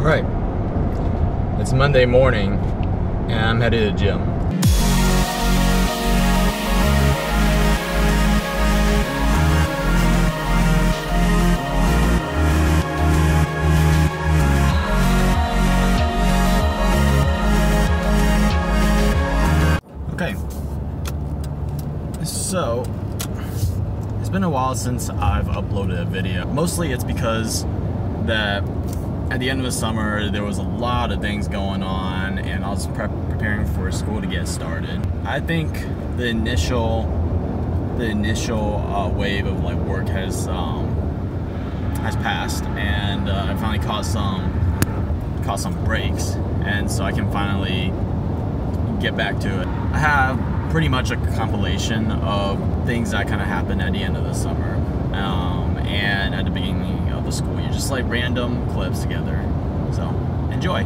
Right. It's Monday morning, and I'm headed to the gym. Okay. So, it's been a while since I've uploaded a video. Mostly it's because that at the end of the summer there was a lot of things going on and I was prep preparing for school to get started. I think the initial the initial uh, wave of like work has um, has passed and uh, I finally caught some caught some breaks and so I can finally get back to it. I have pretty much a compilation of things that kind of happened at the end of the summer um, and at the beginning of the school year, just like random clips together. So enjoy.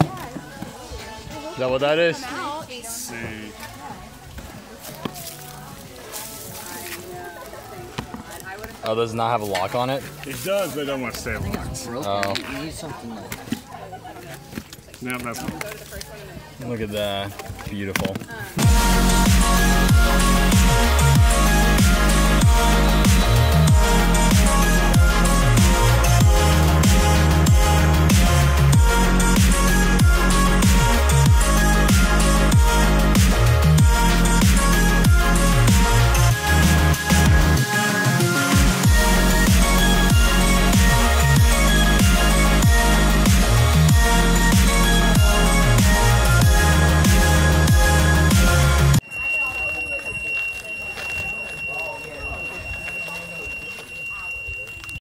Is that what that is? now it's Oh, does it not have a lock on it? It does, but I don't want to stay locked. Oh, You need something like No, that's look at that. Beautiful.